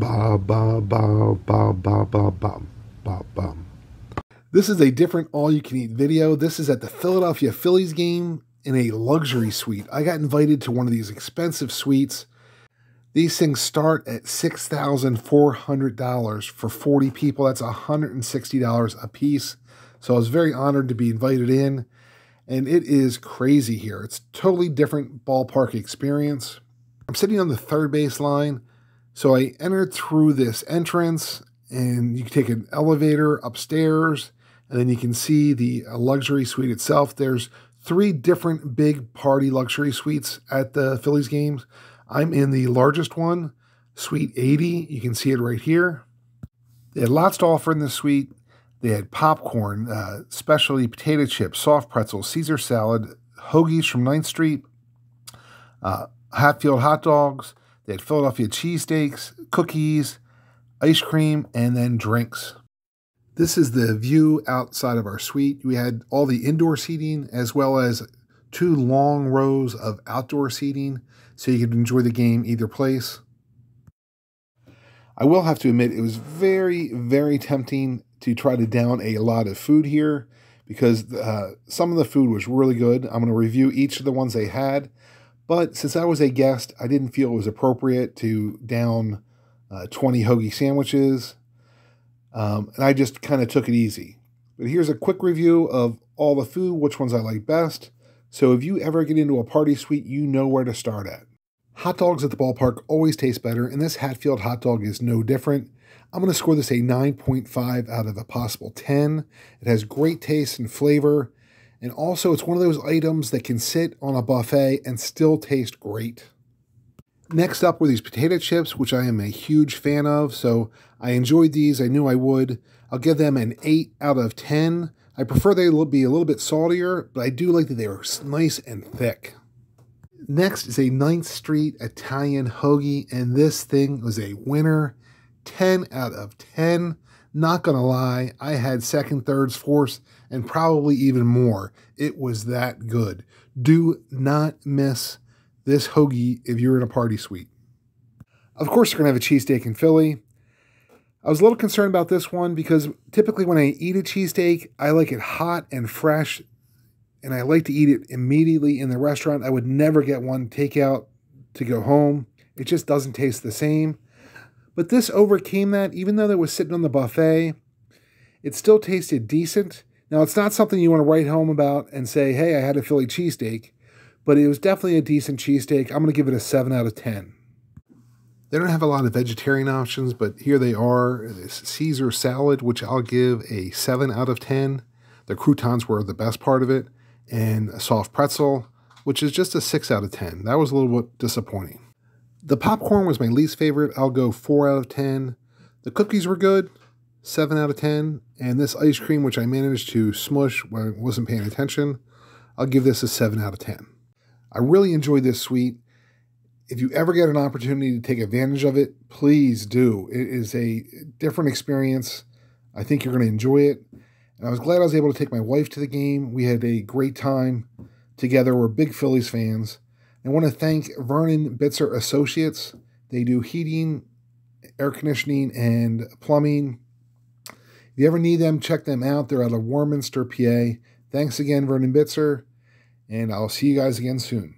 ba ba ba ba ba ba ba ba ba. This is a different all you can eat video. This is at the Philadelphia Phillies game in a luxury suite. I got invited to one of these expensive suites. These things start at $6,400 for 40 people. That's $160 a piece. So I was very honored to be invited in. And it is crazy here. It's totally different ballpark experience. I'm sitting on the third base line. So I entered through this entrance and you can take an elevator upstairs and then you can see the uh, luxury suite itself. There's three different big party luxury suites at the Phillies games. I'm in the largest one, Suite 80. You can see it right here. They had lots to offer in this suite. They had popcorn, uh, specialty potato chips, soft pretzels, Caesar salad, hoagies from 9th Street, uh, Hatfield hot dogs. They had Philadelphia cheesesteaks, cookies, ice cream, and then drinks. This is the view outside of our suite. We had all the indoor seating as well as two long rows of outdoor seating so you could enjoy the game either place. I will have to admit, it was very, very tempting to try to down a lot of food here because uh, some of the food was really good. I'm going to review each of the ones they had. But since I was a guest, I didn't feel it was appropriate to down uh, 20 hoagie sandwiches um, and I just kind of took it easy. But here's a quick review of all the food, which ones I like best. So if you ever get into a party suite, you know where to start at. Hot dogs at the ballpark always taste better, and this Hatfield hot dog is no different. I'm going to score this a 9.5 out of a possible 10. It has great taste and flavor, and also it's one of those items that can sit on a buffet and still taste great. Next up were these potato chips, which I am a huge fan of, so I enjoyed these. I knew I would. I'll give them an 8 out of 10. I prefer they be a little bit saltier, but I do like that they are nice and thick. Next is a 9th Street Italian hoagie, and this thing was a winner. 10 out of 10. Not gonna lie, I had second, thirds, fourths, and probably even more. It was that good. Do not miss this hoagie if you're in a party suite. Of course, you're to have a cheesesteak in Philly. I was a little concerned about this one because typically when I eat a cheesesteak, I like it hot and fresh, and I like to eat it immediately in the restaurant. I would never get one takeout to go home. It just doesn't taste the same. But this overcame that, even though it was sitting on the buffet, it still tasted decent. Now, it's not something you want to write home about and say, hey, I had a Philly cheesesteak but it was definitely a decent cheesesteak. I'm going to give it a 7 out of 10. They don't have a lot of vegetarian options, but here they are. This Caesar salad, which I'll give a 7 out of 10. The croutons were the best part of it. And a soft pretzel, which is just a 6 out of 10. That was a little bit disappointing. The popcorn was my least favorite. I'll go 4 out of 10. The cookies were good, 7 out of 10. And this ice cream, which I managed to smush when I wasn't paying attention, I'll give this a 7 out of 10. I really enjoyed this suite. If you ever get an opportunity to take advantage of it, please do. It is a different experience. I think you're going to enjoy it. And I was glad I was able to take my wife to the game. We had a great time together. We're big Phillies fans. I want to thank Vernon Bitzer Associates. They do heating, air conditioning, and plumbing. If you ever need them, check them out. They're out of Warminster, PA. Thanks again, Vernon Bitzer and I'll see you guys again soon.